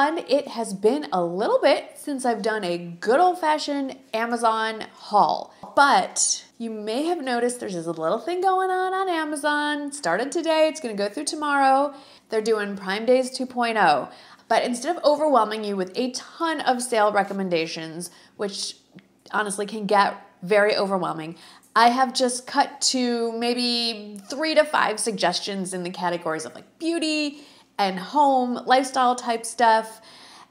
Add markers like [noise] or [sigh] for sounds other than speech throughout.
everyone. It has been a little bit since I've done a good old fashioned Amazon haul, but you may have noticed there's this little thing going on on Amazon. Started today, it's gonna go through tomorrow. They're doing Prime Days 2.0. But instead of overwhelming you with a ton of sale recommendations, which honestly can get very overwhelming, I have just cut to maybe three to five suggestions in the categories of like beauty, and home, lifestyle type stuff.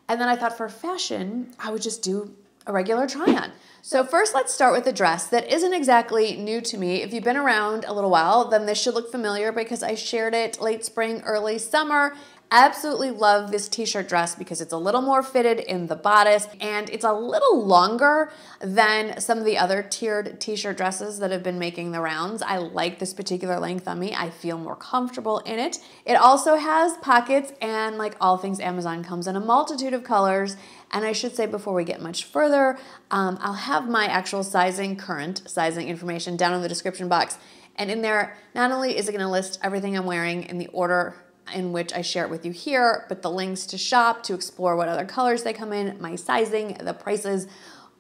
And then I thought for fashion, I would just do a regular try on. So first let's start with a dress that isn't exactly new to me. If you've been around a little while, then this should look familiar because I shared it late spring, early summer, Absolutely love this t-shirt dress because it's a little more fitted in the bodice and it's a little longer than some of the other tiered t-shirt dresses that have been making the rounds. I like this particular length on me. I feel more comfortable in it. It also has pockets and like all things Amazon comes in a multitude of colors and I should say before we get much further, um, I'll have my actual sizing, current sizing information down in the description box. And in there, not only is it gonna list everything I'm wearing in the order in which I share it with you here, but the links to shop, to explore what other colors they come in, my sizing, the prices,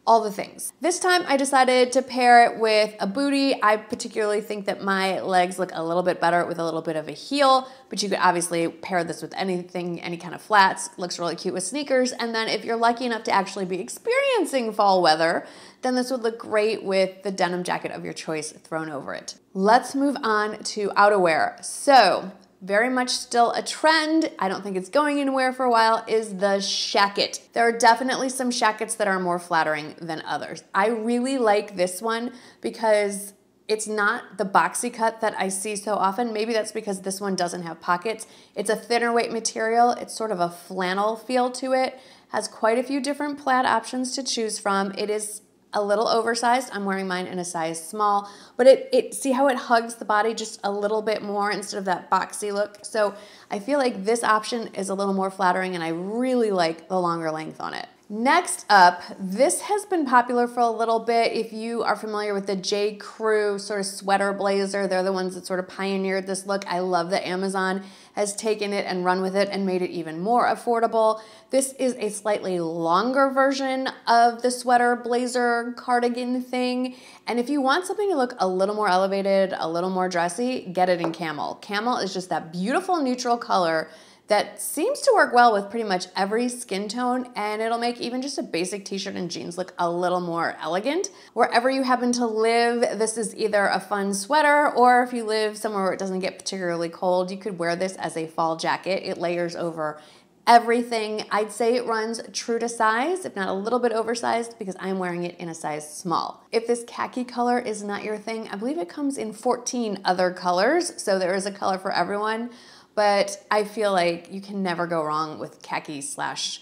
all the things. This time I decided to pair it with a booty. I particularly think that my legs look a little bit better with a little bit of a heel, but you could obviously pair this with anything, any kind of flats. Looks really cute with sneakers. And then if you're lucky enough to actually be experiencing fall weather, then this would look great with the denim jacket of your choice thrown over it. Let's move on to outerwear. So very much still a trend, I don't think it's going anywhere for a while, is the shacket. There are definitely some shackets that are more flattering than others. I really like this one because it's not the boxy cut that I see so often. Maybe that's because this one doesn't have pockets. It's a thinner weight material. It's sort of a flannel feel to it. Has quite a few different plaid options to choose from. It is a little oversized. I'm wearing mine in a size small, but it, it see how it hugs the body just a little bit more instead of that boxy look. So I feel like this option is a little more flattering and I really like the longer length on it. Next up, this has been popular for a little bit. If you are familiar with the J. Crew sort of sweater blazer, they're the ones that sort of pioneered this look. I love that Amazon has taken it and run with it and made it even more affordable. This is a slightly longer version of the sweater blazer cardigan thing. And if you want something to look a little more elevated, a little more dressy, get it in camel. Camel is just that beautiful neutral color that seems to work well with pretty much every skin tone and it'll make even just a basic t-shirt and jeans look a little more elegant. Wherever you happen to live, this is either a fun sweater or if you live somewhere where it doesn't get particularly cold, you could wear this as a fall jacket. It layers over everything. I'd say it runs true to size, if not a little bit oversized, because I'm wearing it in a size small. If this khaki color is not your thing, I believe it comes in 14 other colors, so there is a color for everyone but I feel like you can never go wrong with khaki slash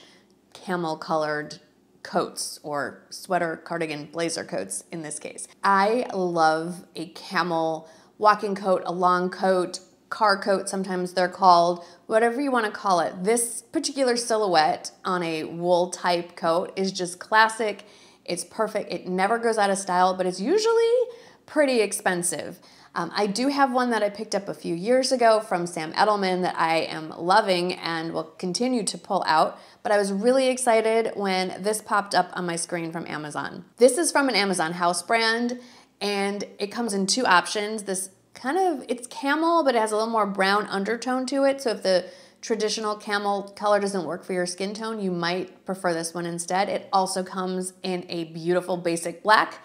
camel colored coats or sweater, cardigan, blazer coats in this case. I love a camel walking coat, a long coat, car coat, sometimes they're called, whatever you want to call it. This particular silhouette on a wool type coat is just classic. It's perfect. It never goes out of style, but it's usually pretty expensive. Um, I do have one that I picked up a few years ago from Sam Edelman that I am loving and will continue to pull out, but I was really excited when this popped up on my screen from Amazon. This is from an Amazon house brand and it comes in two options. This kind of, it's camel, but it has a little more brown undertone to it. So if the traditional camel color doesn't work for your skin tone, you might prefer this one instead. It also comes in a beautiful basic black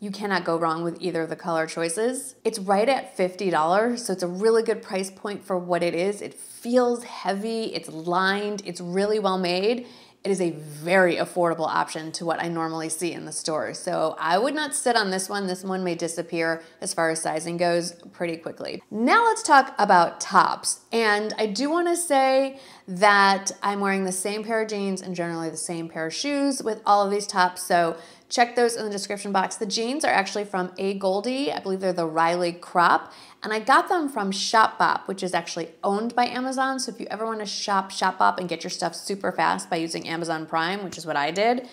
you cannot go wrong with either of the color choices. It's right at $50, so it's a really good price point for what it is. It feels heavy, it's lined, it's really well made. It is a very affordable option to what I normally see in the store. So I would not sit on this one. This one may disappear as far as sizing goes pretty quickly. Now let's talk about tops. And I do wanna say that I'm wearing the same pair of jeans and generally the same pair of shoes with all of these tops. So Check those in the description box. The jeans are actually from AGOLDE. I believe they're the Riley crop. And I got them from Shopbop, which is actually owned by Amazon. So if you ever want to shop Shopbop and get your stuff super fast by using Amazon Prime, which is what I did,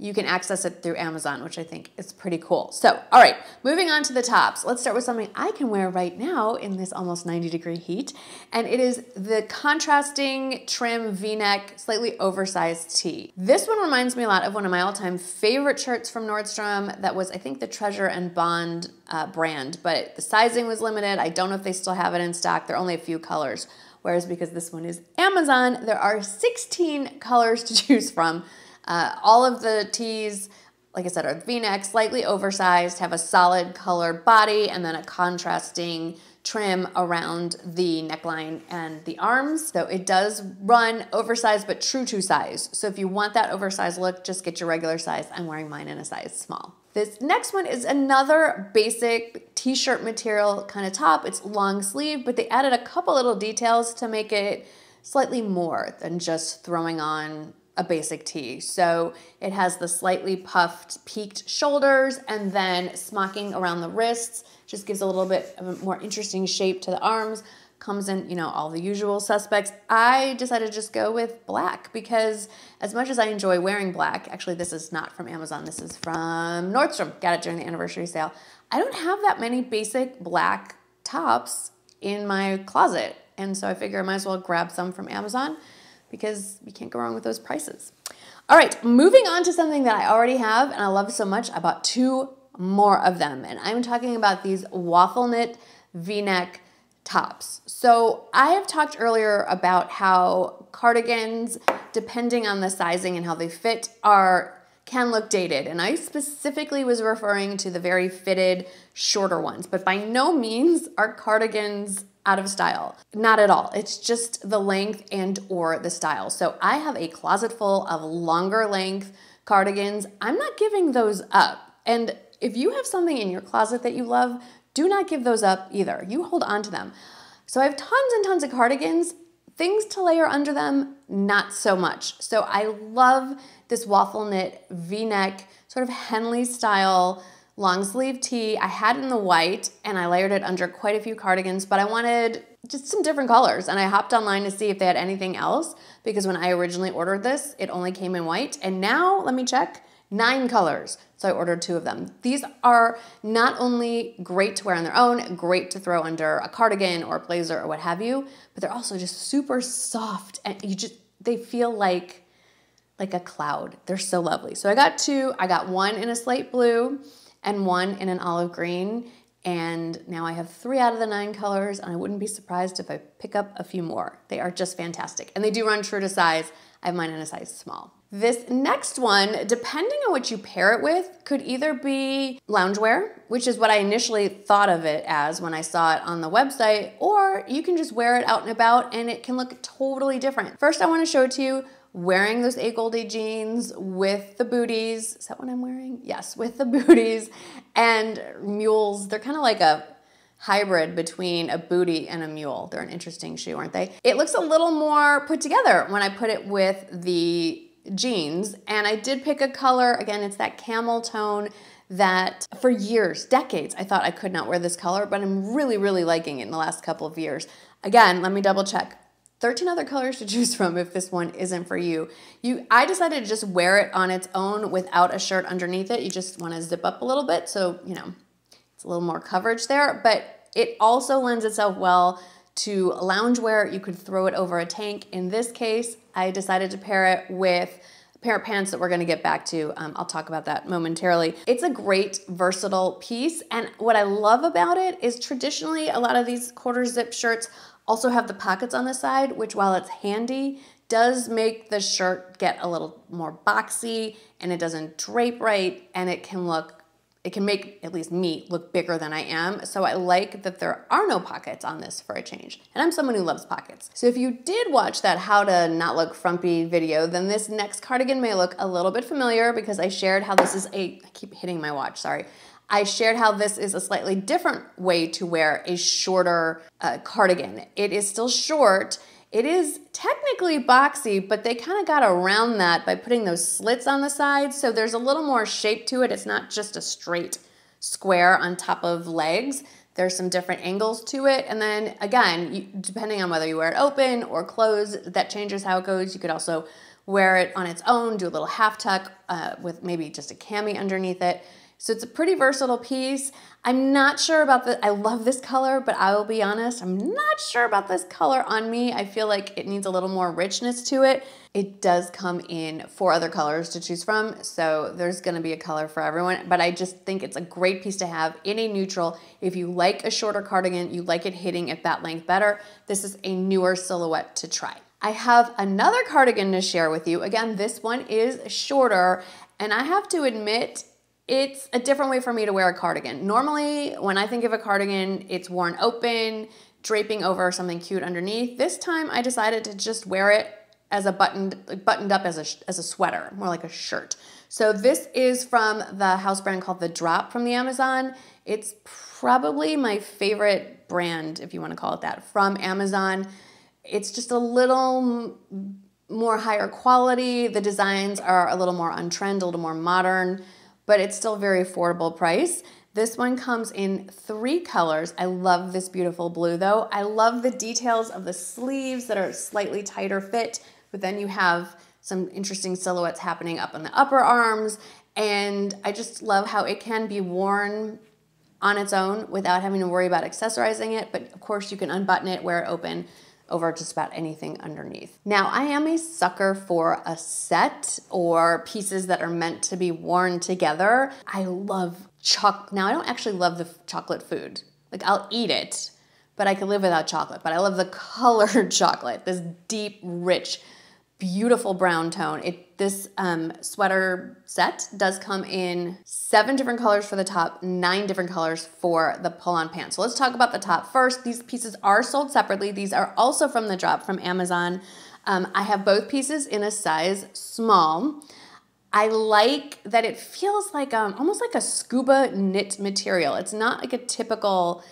you can access it through Amazon, which I think is pretty cool. So, all right, moving on to the tops. Let's start with something I can wear right now in this almost 90 degree heat, and it is the contrasting trim v-neck, slightly oversized tee. This one reminds me a lot of one of my all-time favorite shirts from Nordstrom that was, I think, the Treasure and Bond uh, brand, but the sizing was limited. I don't know if they still have it in stock. There are only a few colors. Whereas because this one is Amazon, there are 16 colors to [laughs] choose from. Uh, all of the tees, like I said, are v-neck, slightly oversized, have a solid color body, and then a contrasting trim around the neckline and the arms. So it does run oversized, but true to size. So if you want that oversized look, just get your regular size. I'm wearing mine in a size small. This next one is another basic t-shirt material kind of top. It's long sleeve, but they added a couple little details to make it slightly more than just throwing on a basic tee. So it has the slightly puffed peaked shoulders and then smocking around the wrists. Just gives a little bit of a more interesting shape to the arms. Comes in, you know, all the usual suspects. I decided to just go with black because as much as I enjoy wearing black, actually this is not from Amazon, this is from Nordstrom. Got it during the anniversary sale. I don't have that many basic black tops in my closet. And so I figure I might as well grab some from Amazon because you can't go wrong with those prices. All right, moving on to something that I already have and I love so much. I bought two more of them, and I'm talking about these waffle knit v-neck tops. So I have talked earlier about how cardigans, depending on the sizing and how they fit, are can look dated. And I specifically was referring to the very fitted, shorter ones, but by no means are cardigans out of style. Not at all. It's just the length and or the style. So I have a closet full of longer length cardigans. I'm not giving those up. And if you have something in your closet that you love, do not give those up either. You hold on to them. So I have tons and tons of cardigans. Things to layer under them, not so much. So I love this waffle knit v-neck, sort of Henley style long sleeve tee. I had in the white and I layered it under quite a few cardigans, but I wanted just some different colors. And I hopped online to see if they had anything else because when I originally ordered this, it only came in white. And now, let me check, nine colors. So I ordered two of them. These are not only great to wear on their own, great to throw under a cardigan or a blazer or what have you, but they're also just super soft and you just, they feel like, like a cloud. They're so lovely. So I got two. I got one in a slate blue and one in an olive green. And now I have three out of the nine colors, and I wouldn't be surprised if I pick up a few more. They are just fantastic. And they do run true to size. I have mine in a size small. This next one, depending on what you pair it with, could either be loungewear, which is what I initially thought of it as when I saw it on the website, or you can just wear it out and about and it can look totally different. First, I wanna show it to you wearing those AGOLDE jeans with the booties. Is that what I'm wearing? Yes, with the [laughs] booties and mules. They're kind of like a hybrid between a booty and a mule. They're an interesting shoe, aren't they? It looks a little more put together when I put it with the jeans. And I did pick a color, again, it's that camel tone that for years, decades, I thought I could not wear this color, but I'm really, really liking it in the last couple of years. Again, let me double check. 13 other colors to [laughs] choose from if this one isn't for you. You I decided to just wear it on its own without a shirt underneath it. You just want to zip up a little bit so, you know, it's a little more coverage there, but it also lends itself well to loungewear. You could throw it over a tank. In this case, I decided to pair it with a pair of pants that we're gonna get back to. Um, I'll talk about that momentarily. It's a great versatile piece. And what I love about it is traditionally a lot of these quarter zip shirts also have the pockets on the side, which while it's handy, does make the shirt get a little more boxy and it doesn't drape right and it can look, it can make at least me look bigger than I am. So I like that there are no pockets on this for a change. And I'm someone who loves pockets. So if you did watch that how to not look frumpy video, then this next cardigan may look a little bit familiar because I shared how this is a, I keep hitting my watch, sorry. I shared how this is a slightly different way to wear a shorter uh, cardigan. It is still short. It is technically boxy, but they kind of got around that by putting those slits on the sides. So there's a little more shape to it. It's not just a straight square on top of legs. There's some different angles to it. And then again, you, depending on whether you wear it open or closed, that changes how it goes. You could also wear it on its own, do a little half tuck uh, with maybe just a cami underneath it. So it's a pretty versatile piece. I'm not sure about the, I love this color, but I will be honest, I'm not sure about this color on me. I feel like it needs a little more richness to it. It does come in four other colors to choose from, so there's gonna be a color for everyone, but I just think it's a great piece to have in a neutral. If you like a shorter cardigan, you like it hitting at that length better, this is a newer silhouette to try. I have another cardigan to share with you. Again, this one is shorter, and I have to admit, it's a different way for me to wear a cardigan. Normally, when I think of a cardigan, it's worn open, draping over something cute underneath. This time I decided to just wear it as a buttoned, buttoned up as a, as a sweater, more like a shirt. So this is from the house brand called The Drop from the Amazon. It's probably my favorite brand, if you want to call it that, from Amazon. It's just a little more higher quality. The designs are a little more on trend, a little more modern but it's still very affordable price. This one comes in three colors. I love this beautiful blue though. I love the details of the sleeves that are slightly tighter fit, but then you have some interesting silhouettes happening up on the upper arms. And I just love how it can be worn on its own without having to worry about accessorizing it. But of course you can unbutton it, wear it open, over just about anything underneath. Now, I am a sucker for a set or pieces that are meant to be worn together. I love chocolate. Now, I don't actually love the chocolate food. Like, I'll eat it, but I can live without chocolate. But I love the [laughs] colored chocolate, this deep, rich, beautiful brown tone. It this um, sweater set does come in seven different colors for the top, nine different colors for the pull-on pants. So let's talk about the top first. These pieces are sold separately. These are also from the drop from Amazon. Um, I have both pieces in a size small. I like that it feels like um, almost like a scuba knit material. It's not like a typical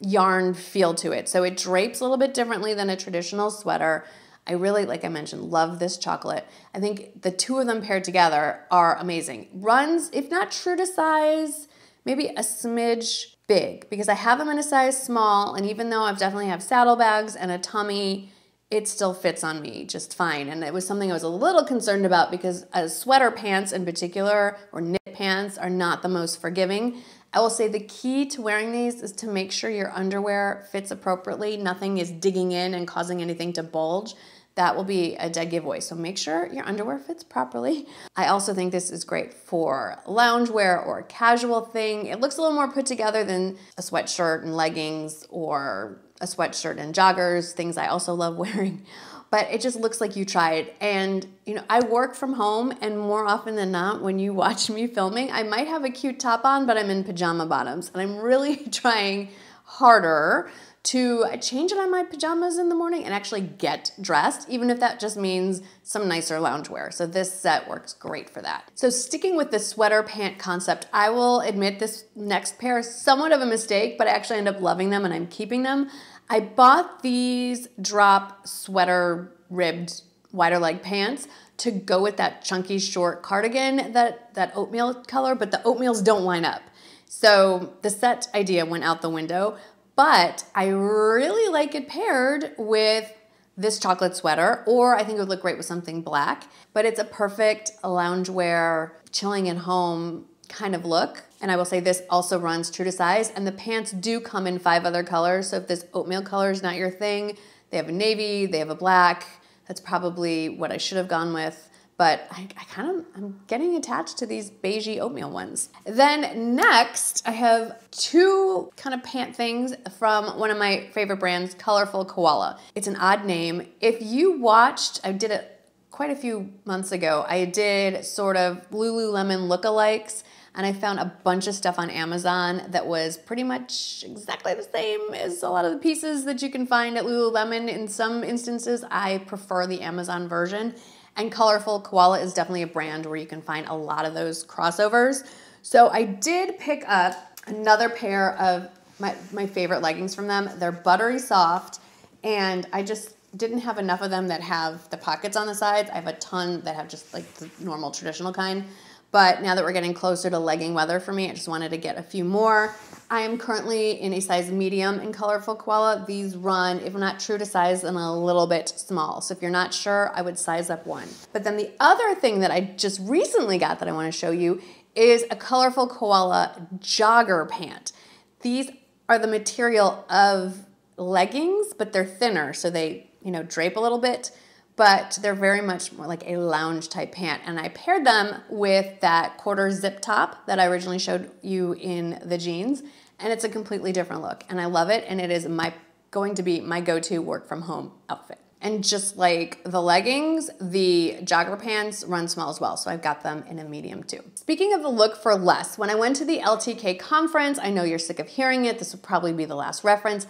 yarn feel to it. So it drapes a little bit differently than a traditional sweater. I really, like I mentioned, love this chocolate. I think the two of them paired together are amazing. Runs, if not true to size, maybe a smidge big because I have them in a size small, and even though I've definitely have saddlebags and a tummy, it still fits on me just fine. And it was something I was a little concerned about because as sweater pants in particular, or knit pants, are not the most forgiving. I will say the key to wearing these is to make sure your underwear fits appropriately. Nothing is digging in and causing anything to bulge that will be a dead giveaway. So make sure your underwear fits properly. I also think this is great for loungewear or casual thing. It looks a little more put together than a sweatshirt and leggings or a sweatshirt and joggers, things I also love [laughs] wearing. But it just looks like you tried. And, you know, I work from home, and more often than not, when you [laughs] watch me filming, I might have a cute top on, but I'm in pajama bottoms. And I'm really [laughs] trying harder to change it on my pajamas in the morning and actually get dressed, even if that just means some nicer loungewear. So this set works great for that. So sticking with the sweater pant concept, I will admit this next pair is somewhat of a mistake, but I actually end up loving them and I'm keeping them. I bought these drop sweater ribbed wider leg pants to go with that chunky short cardigan, that, that oatmeal color, but the oatmeals don't line up. So the set idea went out the window, but I really like it paired with this chocolate sweater, or I think it would look great with something black. But it's a perfect loungewear, chilling at home kind of look. And I will say this also runs true to size. And the pants do come in five other colors. So if this oatmeal color is not your thing, they have a navy, they have a black. That's probably what I should have gone with but I, I kind of I'm getting attached to these beigey oatmeal ones. Then next, I have two kind of pant things from one of my favorite brands, Colorful Koala. It's an odd name. If you watched, I did it quite a few months ago. I did sort of Lululemon lookalikes and I found a bunch of stuff on Amazon that was pretty much exactly the same as a lot of the pieces that you can find at Lululemon. In some instances, I prefer the Amazon version. And Colorful Koala is definitely a brand where you can find a lot of those crossovers. So I did pick up another pair of my, my favorite leggings from them. They're buttery soft, and I just didn't have enough of them that have the pockets on the sides. I have a ton that have just like the normal traditional kind. But now that we're getting closer to legging weather for me, I just wanted to get a few more. I am currently in a size medium in Colorful Koala. These run, if not true to size, then a little bit small. So if you're not sure, I would size up one. But then the other thing that I just recently got that I want to show you is a Colorful Koala jogger pant. These are the material of leggings, but they're thinner, so they, you know, drape a little bit but they're very much more like a lounge type pant. And I paired them with that quarter zip top that I originally showed you in the jeans. And it's a completely different look. And I love it. And it is my going to be my go-to work from home outfit. And just like the leggings, the jogger pants run small as well. So I've got them in a medium too. Speaking of the look for less, when I went to the LTK conference, I know you're sick of hearing it. This will probably be the last reference.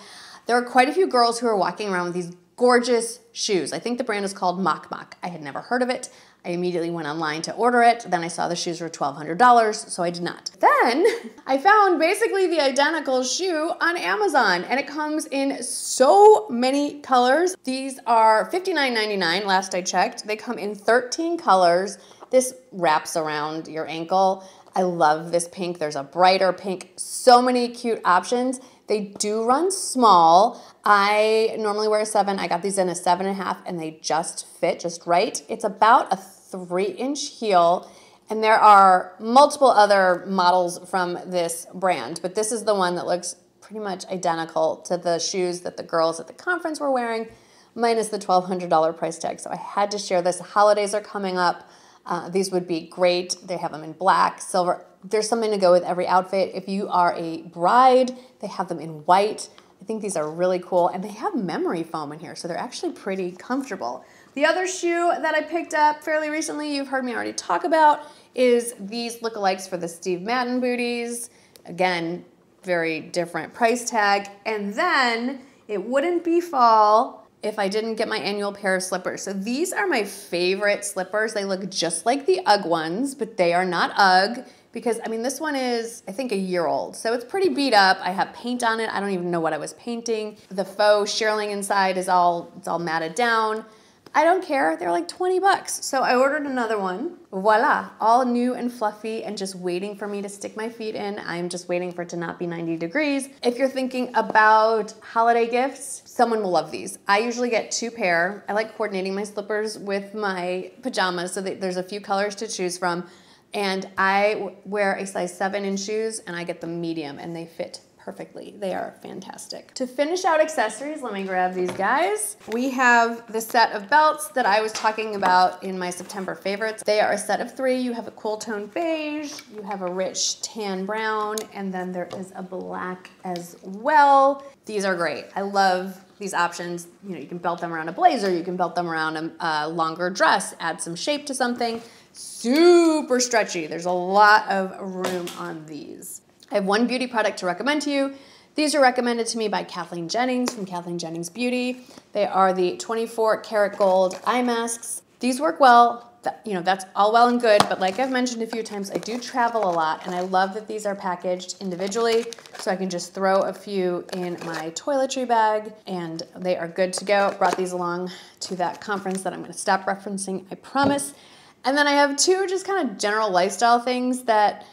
There are quite a few girls who are walking around with these gorgeous shoes. I think the brand is called Mach Mach. I had never heard of it. I immediately went online to order it. Then I saw the shoes were $1,200, so I did not. Then [laughs] I found basically the identical shoe on Amazon, and it comes in so many colors. These are $59.99 last I checked. They come in 13 colors. This wraps around your ankle. I love this pink. There's a brighter pink. So many cute options. They do run small. I normally wear a seven. I got these in a seven and a half and they just fit just right. It's about a three inch heel and there are multiple other models from this brand, but this is the one that looks pretty much identical to the shoes that the girls at the conference were wearing, minus the $1,200 price tag. So I had to share this. Holidays are coming up. Uh, these would be great. They have them in black, silver. There's something to go with every outfit. If you are a bride, they have them in white. I think these are really cool, and they have memory foam in here, so they're actually pretty comfortable. The other shoe that I picked up fairly recently, you've heard me already talk about, is these lookalikes for the Steve Madden booties. Again, very different price tag. And then it wouldn't be fall if I didn't get my annual pair of slippers. So these are my favorite slippers. They look just like the UGG ones, but they are not UGG because I mean, this one is, I think, a year old. So it's pretty beat up. I have paint on it. I don't even know what I was painting. The faux shearling inside is all, it's all matted down. I don't care. They're like 20 bucks. So I ordered another one. Voila, all new and fluffy and just waiting for me to stick my feet in. I'm just waiting for it to not be 90 degrees. If you're thinking about holiday gifts, someone will love these. I usually get two pair. I like coordinating my slippers with my pajamas so that there's a few colors to choose from. And I wear a size seven in shoes and I get the medium and they fit perfectly. They are fantastic. To finish out accessories, let me grab these guys. We have the set of belts that I was talking about in my September favorites. They are a set of three. You have a cool tone beige, you have a rich tan brown, and then there is a black as well. These are great. I love these options. You know, you can belt them around a blazer, you can belt them around a, a longer dress, add some shape to something. Super stretchy. There's a lot of room on these. I have one beauty product to recommend to you. These are recommended to me by Kathleen Jennings from Kathleen Jennings Beauty. They are the 24 karat gold eye masks. These work well. You know, that's all well and good, but like I've mentioned a few times, I do travel a lot, and I love that these are packaged individually, so I can just throw a few in my toiletry bag, and they are good to go. Brought these along to that conference that I'm gonna stop referencing, I promise. And then I have two just kind of general lifestyle things that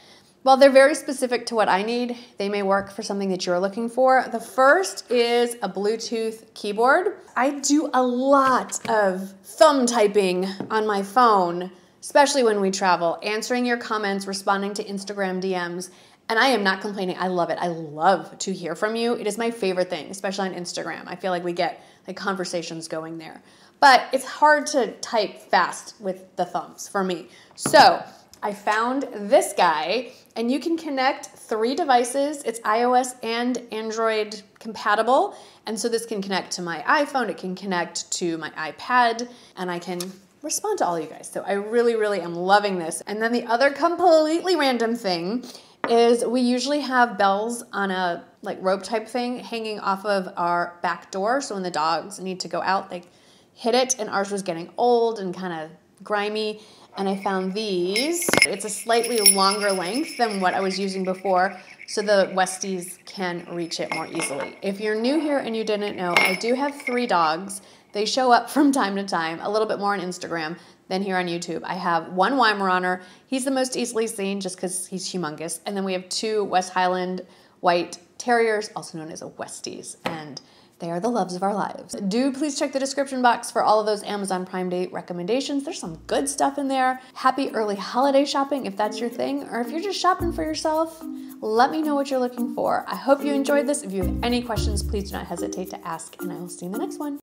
while they're very specific to what I need, they may work for something that you're looking for. The first is a Bluetooth keyboard. I do a lot of thumb typing on my phone, especially when we travel, answering your comments, responding to Instagram DMs. And I am not complaining. I love it. I love to hear from you. It is my favorite thing, especially on Instagram. I feel like we get like conversations going there. But it's hard to type fast with the thumbs for me. So I found this guy, and you can connect three devices. It's iOS and Android compatible. And so this can connect to my iPhone, it can connect to my iPad, and I can respond to all you guys. So I really, really am loving this. And then the other completely random thing is we usually have bells on a like rope type thing hanging off of our back door. So when the dogs need to go out, they hit it. And ours was getting old and kind of grimy and I found these. It's a slightly longer length than what I was using before, so the Westies can reach it more easily. If you're new here and you didn't know, I do have three dogs. They show up [laughs] from time to time, a little bit more on Instagram than here on YouTube. I have one Weimaraner. He's the most easily seen just because he's humongous. And then we have two West Highland white terriers, also known as a Westies. And they are the loves of our lives. Do please check the description box for all of those Amazon Prime Day recommendations. There's some good stuff in there. Happy early holiday shopping if that's your thing, or if you're just shopping for yourself, let me know what you're looking for. I hope you enjoyed this. If you have any questions, please do not hesitate to ask, and I will see you in the next one.